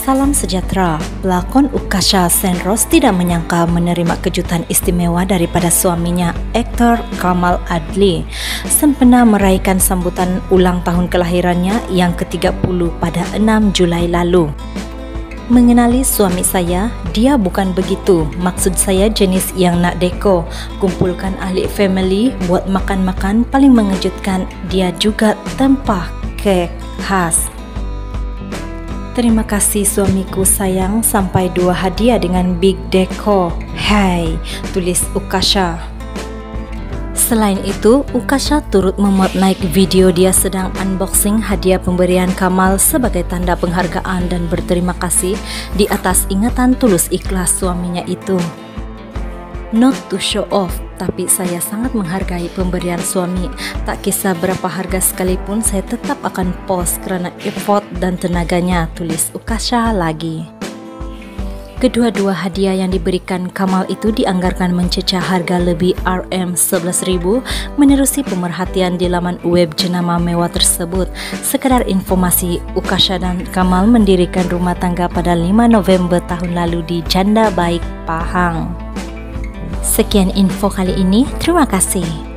Salam sejahtera. Pelakon Ukasha Senros tidak menyangka menerima kejutan istimewa daripada suaminya, aktor Kamal Adli, sempena meraihkan sambutan ulang tahun kelahirannya yang ke-30 pada 6 Julai lalu. Mengenali suami saya, dia bukan begitu. Maksud saya jenis yang nak deko. Kumpulkan ahli family buat makan-makan paling mengejutkan. Dia juga tempah kek khas. Terima kasih suamiku sayang sampai dua hadiah dengan Big Deco. Hai, tulis Ukasha. Selain itu, Ukasha turut memuat naik video dia sedang unboxing hadiah pemberian Kamal sebagai tanda penghargaan dan berterima kasih di atas ingatan tulus ikhlas suaminya itu. Not to show off, tapi saya sangat menghargai pemberian suami. Tak kisah berapa harga sekalipun, saya tetap akan post kerana effort dan tenaganya, tulis Ukasha lagi. Kedua-dua hadiah yang diberikan Kamal itu dianggarkan mencecah harga lebih RM11,000 menerusi pemerhatian di laman web jenama mewah tersebut. Sekedar informasi, Ukasha dan Kamal mendirikan rumah tangga pada 5 November tahun lalu di Janda Baik, Pahang. Sekian info kali ini. Terima kasih.